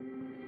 you